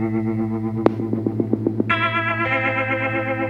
Thank you.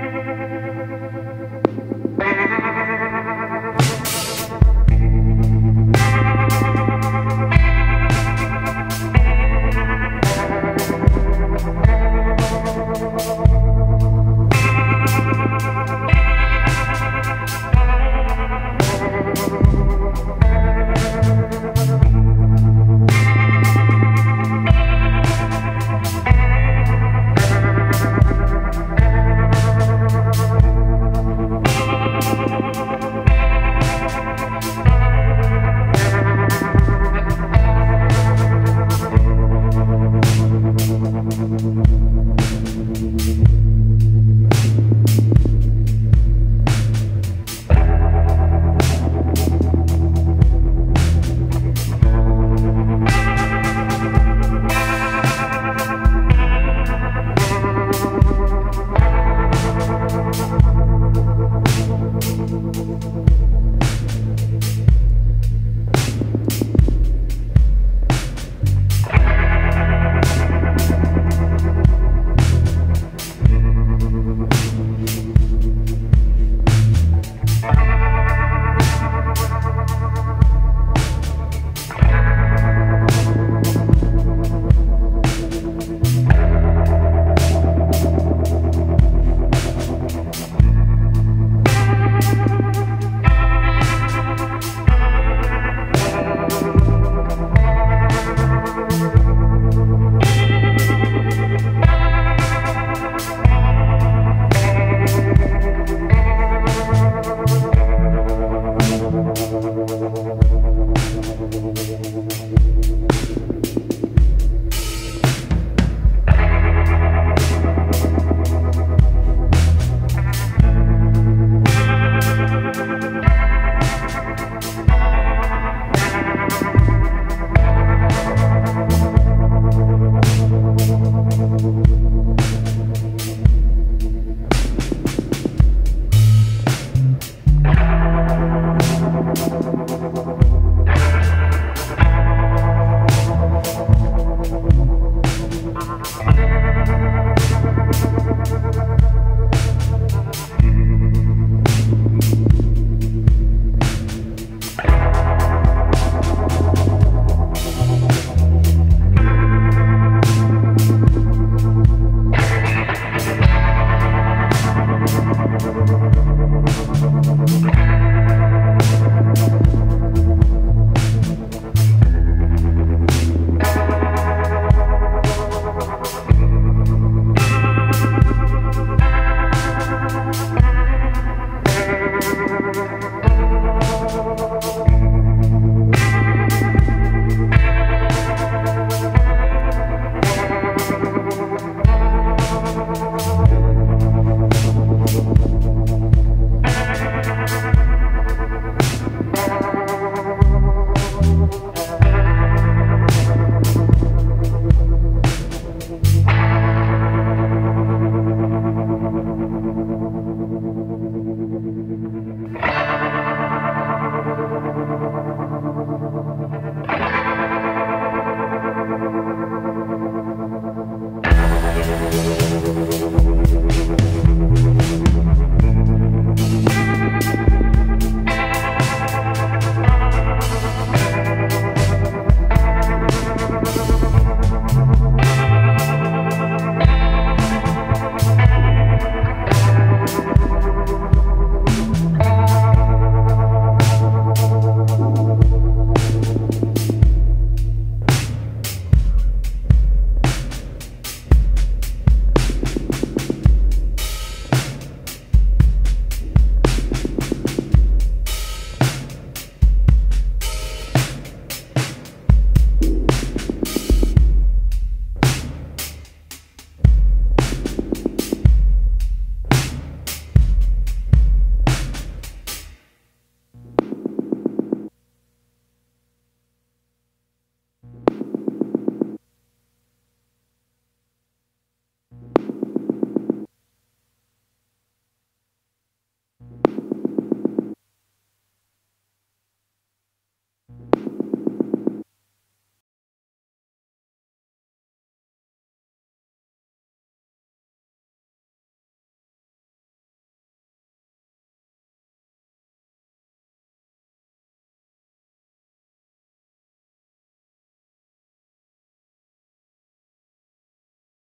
Thank you. Thank